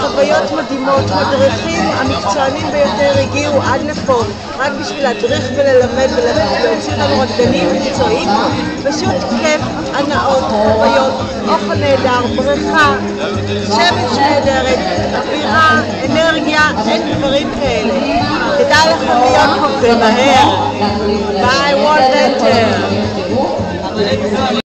חוויות מדהימות, מדריכים המקצוענים ביותר הגיעו עד לפה רק בשביל להדריך וללמד ולהוציא אותנו רקדנים מקצועיים. פשוט כיף, הנאות, חוויות, אוכל נהדר, בריכה, שמש נהדרת, אווירה, אנרגיה, אין דברים כאלה. כדאי לכם להיות פה Terra, vai, Water Terra.